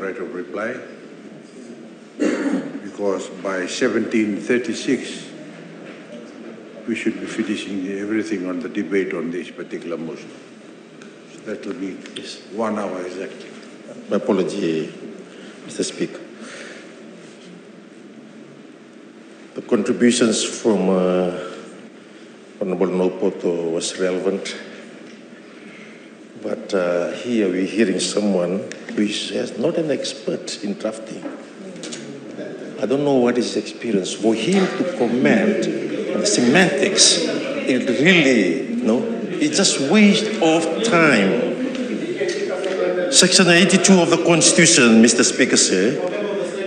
right of reply because by 1736 we should be finishing everything on the debate on this particular motion. So that will be Yes. one hour exactly. My apology, Mr. Speaker. The contributions from uh, Honorable Naupoto was relevant, but uh, here we're hearing someone who is not an expert in drafting. I don't know what his experience. For him to comment on the semantics, it really, you know, it's just waste of time. Section 82 of the Constitution, Mr. Speaker, says,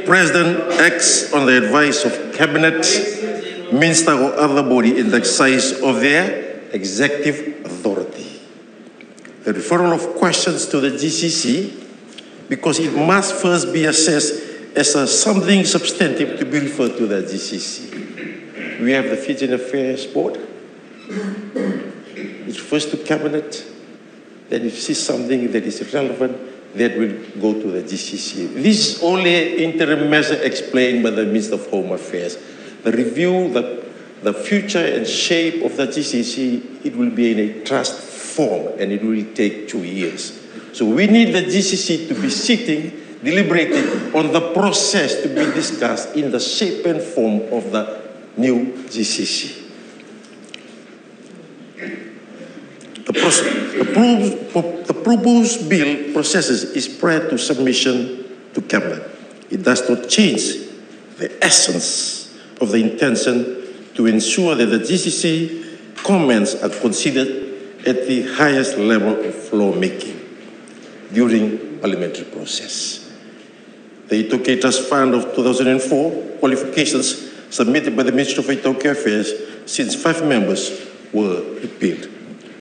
President acts on the advice of Cabinet, Minister, or other body in the exercise of their executive authority. The referral of questions to the GCC, because it must first be assessed as a something substantive to be referred to the GCC. We have the Fijian Affairs Board. It refers to Cabinet, then if you see something that is relevant, that will go to the GCC. This is only interim measure explained by the Minister of Home Affairs. The review, the, the future and shape of the GCC, it will be in a trust form and it will take two years. So we need the GCC to be sitting, deliberating on the process to be discussed in the shape and form of the new GCC. The, proce- the, pro- pro- the proposed bill processes is prior to submission to Cabinet. It does not change the essence of the intention to ensure that the GCC comments are considered at the highest level of lawmaking during parliamentary process. The Trust Fund of 2004 qualifications submitted by the Ministry of iTaukei Affairs since five members were repealed.